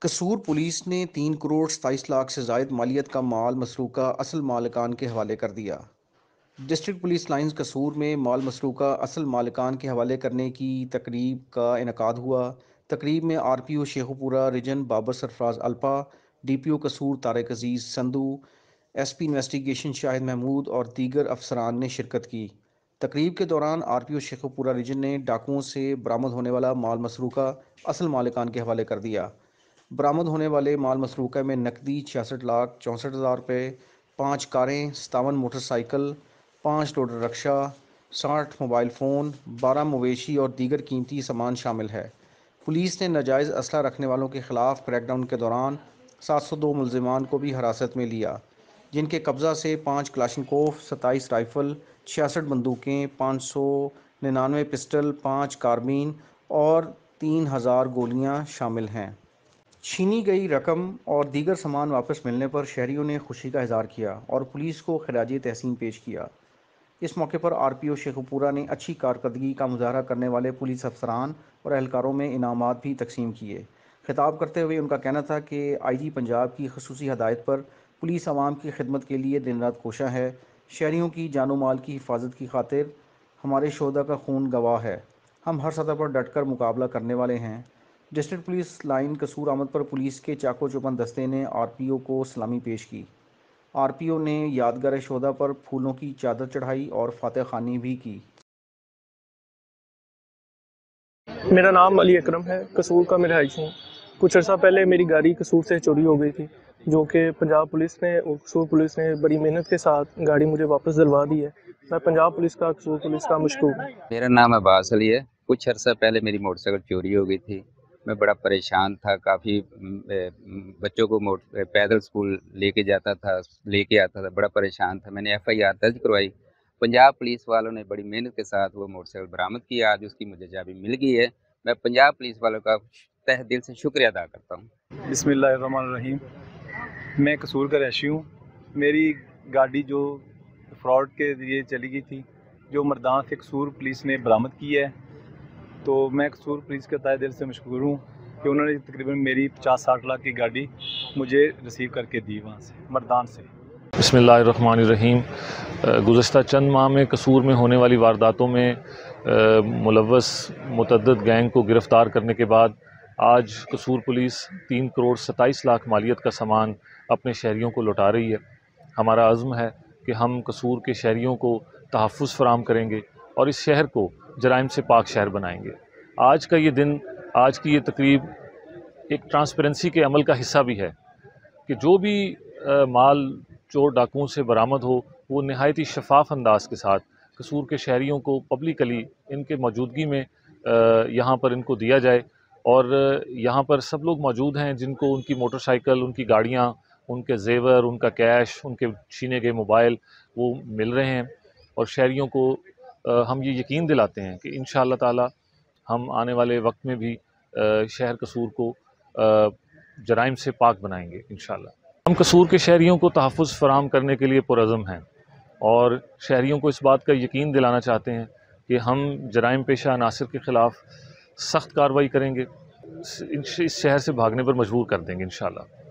قصور police نے تین کروڑ ستائیس لاکھ سے زائد مالیت کا مال مسروقہ اصل مالکان کے حوالے کر دیا۔ ڈسٹرکٹ پولیس لائنز قصور میں مال مسروقہ اصل مالکان کے حوالے کرنے کی تقریب کا انعقاد ہوا۔ تقریب میں R P O Sheikhupura region Babar Sarfraz Alpa, D P O Kasur Tariq Aziz Sandhu, S P investigation Shahid Mahmood اور دیگر افسران نے شرکت کی۔ تقریب کے دوران R P O Sheikhupura region نے ڈاکوؤں سے برآمد ہونے والا مال مسروقہ اصل مالکان کے حوالے کر دیا۔ برآمد ہونے والے مال مسروقہ میں نقدی چھیاسٹھ لاکھ چونسٹھ ہزار روپے، پانچ کاریں، ستاون موٹر سائیکل، پانچ لوڈر رکشہ، ساٹھ موبائل فون، بارہ مویشی اور دیگر قیمتی سامان شامل ہے۔ پولیس نے ناجائز اسلحہ رکھنے والوں کے خلاف کریک ڈاؤن کے دوران سات سو دو ملزمان کو بھی حراست میں لیا، جن کے قبضہ سے پانچ کلاشنکوف، ستائیس رائفل، چھیاسٹھ بندوقیں، پانچ سو ننانوے پسٹل، پانچ کاربین اور تین ہزار گولیاں شامل ہیں۔ چھینی گئی رقم اور دیگر سامان واپس ملنے پر شہریوں نے خوشی کا اظہار کیا اور پولیس کو خراج تحسین پیش کیا۔ اس موقع پر آر پی او شیخوپورہ نے اچھی کارکردگی کا مظاہرہ کرنے والے پولیس افسران اور اہلکاروں میں انعامات بھی تقسیم کیے۔ خطاب کرتے ہوئے ان کا کہنا تھا کہ آئی جی پنجاب کی خصوصی ہدایت پر پولیس عوام کی خدمت کے لیے دن رات کوشاں ہے۔ شہریوں کی جان و مال کی حفاظت کی خاطر ہمارے شہدا کا خون گواہ ہے۔ ہم ہر سطح پر ڈٹ کر مقابلہ کرنے والے ہیں۔ ڈسٹرکٹ پولیس لائن قصور آمد پر پولیس کے چاکو چوپن دستے نے آر پی او کو سلامی پیش کی۔ آر پی او نے یادگار شہدا پر پھولوں کی چادر چڑھائی اور فاتح خانی بھی کی۔ میرا نام علی اکرم ہے قصور کا میں رہائش ہوں۔ کچھ عرصہ پہلے میری گاڑی قصور سے چوری ہو گئی تھی جو کہ پنجاب پولیس نے اور قصور پولیس نے بڑی محنت کے ساتھ گاڑی مجھے واپس دلوا دی ہے۔ میں پنجاب پولیس کا قصور پولیس کا مشکور ہوں۔ میرا نام عباس علی ہے۔ کچھ عرصہ پہلے میری موٹر سائیکل چوری ہو گئی تھی۔ میں بڑا پریشان تھا، کافی بچوں کو پیدل اسکول لے کے جاتا تھا، لے کے آتا تھا، بڑا پریشان تھا۔ میں نے ایف آئی آر درج کروائی۔ پنجاب پولیس والوں نے بڑی محنت کے ساتھ وہ موٹر سائیکل برآمد کیا آج اس کی مجھے جابی مل گئی ہے۔ میں پنجاب پولیس والوں کا تہ دل سے شکریہ ادا کرتا ہوں۔ بسم اللہ الرحمن الرحیم۔ میں قصور کا رہشی ہوں۔ میری گاڑی جو فراڈ کے ذریعے چلی گئی تھی، جو مردان سے قصور پولیس نے برآمد کی ہے تو میں قصور پولیس کے تائے دل سے مشکور ہوں کہ انہوں نے تقریباً میری پچاس ساٹھ لاکھ کی گاڑی مجھے ریسیو کر کے دی وہاں سے، مردان سے۔ بسم اللہ الرحمن الرحیم۔ گزشتہ چند ماہ میں قصور میں ہونے والی وارداتوں میں ملوث متعدد گینگ کو گرفتار کرنے کے بعد آج قصور پولیس تین کروڑ ستائیس لاکھ مالیت کا سامان اپنے شہریوں کو لوٹا رہی ہے۔ ہمارا عزم ہے کہ ہم قصور کے شہریوں کو تحفظ فراہم کریں گے اور اس شہر کو جرائم سے پاک شہر بنائیں گے۔ آج کا یہ دن، آج کی یہ تقریب ایک ٹرانسپیرنسی کے عمل کا حصہ بھی ہے کہ جو بھی مال چور ڈاکوؤں سے برآمد ہو، وہ نہایتی شفاف انداز کے ساتھ قصور کے شہریوں کو پبلکلی ان کے موجودگی میں یہاں پر ان کو دیا جائے اور یہاں پر سب لوگ موجود ہیں جن کو ان کی موٹر سائیکل، ان کی گاڑیاں، ان کے زیور، ان کا کیش ان کے چھینے گئے موبائل وہ مل رہے ہیں اور شہریوں کو ہم یہ یقین دلاتے ہیں کہ ان شاء اللہ تعالی ہم آنے والے وقت میں بھی شہر قصور کو جرائم سے پاک بنائیں گے انشاءاللہ۔ ہم قصور کے شہریوں کو تحفظ فراہم کرنے کے لیے پرعزم ہیں اور شہریوں کو اس بات کا یقین دلانا چاہتے ہیں کہ ہم جرائم پیشہ عناصر کے خلاف سخت کارروائی کریں گے اس شہر سے بھاگنے پر مجبور کر دیں گے انشاءاللہ۔